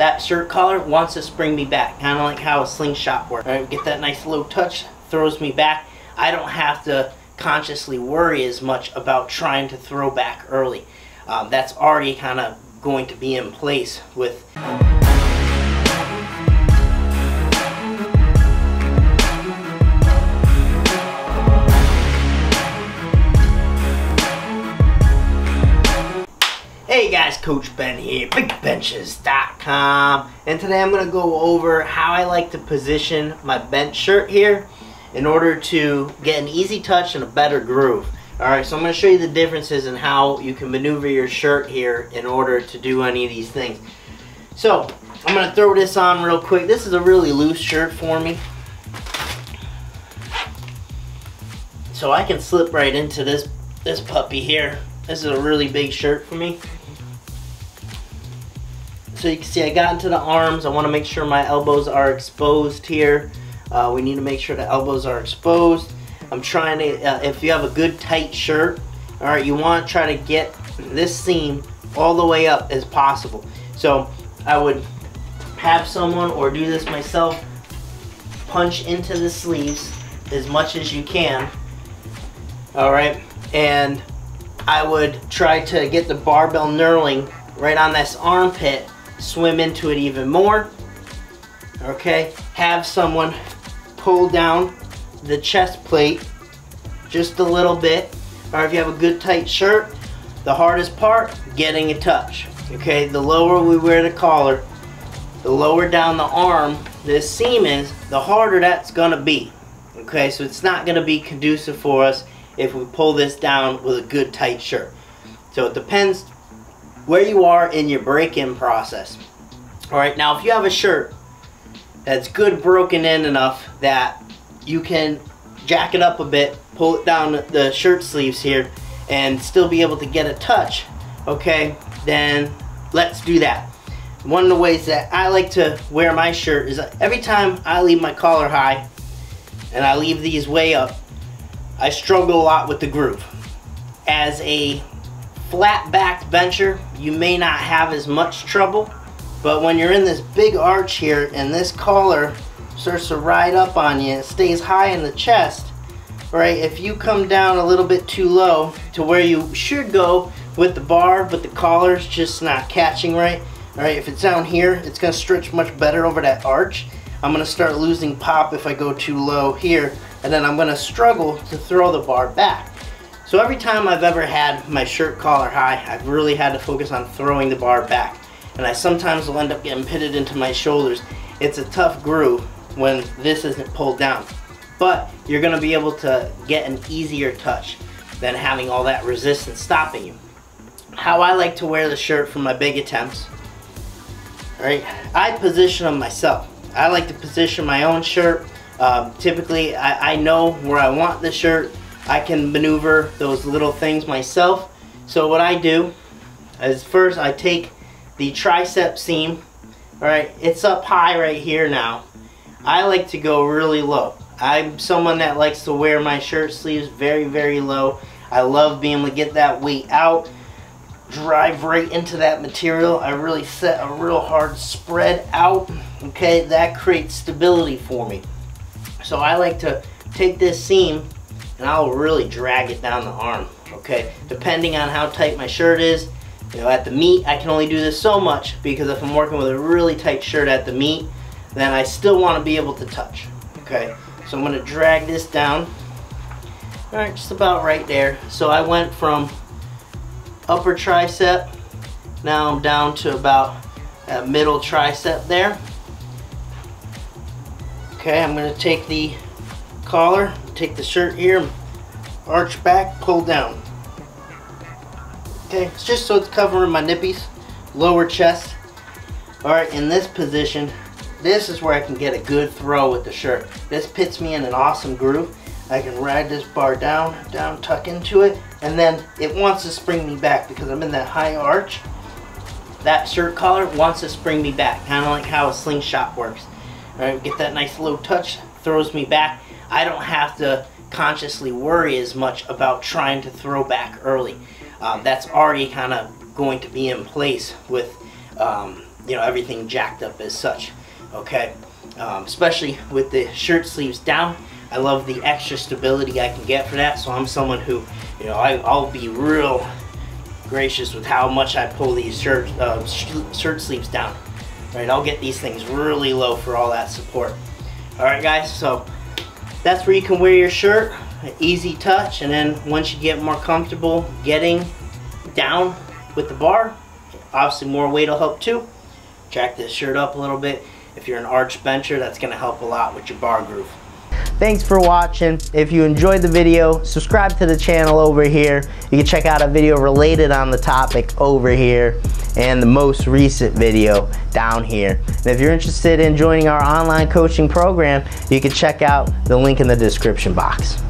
that shirt collar wants to spring me back, kind of like how a slingshot works. Right, get that nice little touch, throws me back. I don't have to consciously worry as much about trying to throw back early. Um, that's already kind of going to be in place with Hey guys, Coach Ben here, BigBenches.com, and today I'm going to go over how I like to position my bench shirt here in order to get an easy touch and a better groove. Alright, so I'm going to show you the differences in how you can maneuver your shirt here in order to do any of these things. So, I'm going to throw this on real quick. This is a really loose shirt for me. So I can slip right into this, this puppy here. This is a really big shirt for me. So you can see I got into the arms. I want to make sure my elbows are exposed here. Uh, we need to make sure the elbows are exposed. I'm trying to, uh, if you have a good tight shirt, all right, you want to try to get this seam all the way up as possible. So I would have someone or do this myself, punch into the sleeves as much as you can. All right, and I would try to get the barbell knurling right on this armpit swim into it even more. Okay, have someone pull down the chest plate just a little bit. Or if you have a good tight shirt, the hardest part, getting a touch. Okay, the lower we wear the collar, the lower down the arm this seam is, the harder that's gonna be. Okay, so it's not gonna be conducive for us if we pull this down with a good tight shirt. So it depends where you are in your break-in process. All right, now if you have a shirt that's good broken in enough that you can jack it up a bit, pull it down the shirt sleeves here, and still be able to get a touch, okay, then let's do that. One of the ways that I like to wear my shirt is every time I leave my collar high and I leave these way up, I struggle a lot with the groove. As a flat-backed bencher, you may not have as much trouble, but when you're in this big arch here and this collar starts to ride up on you, it stays high in the chest, right? If you come down a little bit too low to where you should go with the bar, but the collar's just not catching right, all right, if it's down here, it's gonna stretch much better over that arch. I'm gonna start losing pop if I go too low here, and then I'm gonna struggle to throw the bar back. So every time I've ever had my shirt collar high, I've really had to focus on throwing the bar back. And I sometimes will end up getting pitted into my shoulders. It's a tough groove when this isn't pulled down. But you're gonna be able to get an easier touch than having all that resistance stopping you. How I like to wear the shirt for my big attempts, right? I position them myself. I like to position my own shirt. Um, typically, I, I know where I want the shirt I can maneuver those little things myself. So what I do is first I take the tricep seam, alright, it's up high right here now. I like to go really low. I'm someone that likes to wear my shirt sleeves very, very low. I love being able to get that weight out, drive right into that material. I really set a real hard spread out, okay? That creates stability for me. So I like to take this seam and I'll really drag it down the arm, okay? Depending on how tight my shirt is, you know, at the meet, I can only do this so much because if I'm working with a really tight shirt at the meet, then I still want to be able to touch, okay? So I'm going to drag this down, all right, just about right there. So I went from upper tricep, now I'm down to about uh, middle tricep there. Okay, I'm going to take the collar, take the shirt here, arch back, pull down. Okay, it's just so it's covering my nippies, lower chest. Alright, in this position, this is where I can get a good throw with the shirt. This puts me in an awesome groove. I can ride this bar down, down, tuck into it, and then it wants to spring me back because I'm in that high arch. That shirt collar wants to spring me back, kind of like how a slingshot works. Alright, get that nice low touch, throws me back. I don't have to consciously worry as much about trying to throw back early. Um, that's already kind of going to be in place with um, you know everything jacked up as such. Okay, um, especially with the shirt sleeves down. I love the extra stability I can get for that. So I'm someone who, you know, I, I'll be real gracious with how much I pull these shirt uh, shirt sleeves down. Right, I'll get these things really low for all that support. All right, guys. So that's where you can wear your shirt. An easy touch, and then once you get more comfortable getting down with the bar, obviously more weight will help too. Jack this shirt up a little bit. If you're an arch bencher, that's gonna help a lot with your bar groove. Thanks for watching. If you enjoyed the video, subscribe to the channel over here. You can check out a video related on the topic over here and the most recent video down here. And if you're interested in joining our online coaching program, you can check out the link in the description box.